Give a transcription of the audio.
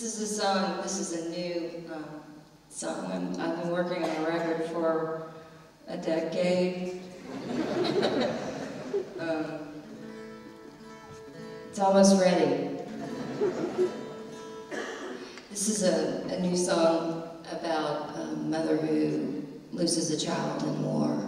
This is a song, this is a new um, song. I'm, I've been working on a record for a decade. um, it's almost ready. This is a, a new song about a mother who loses a child in war.